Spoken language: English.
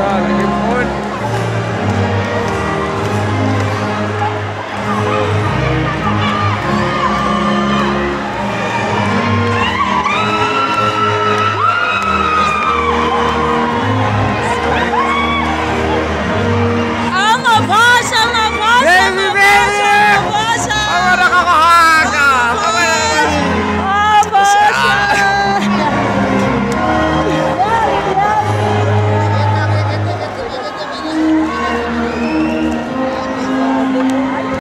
driving.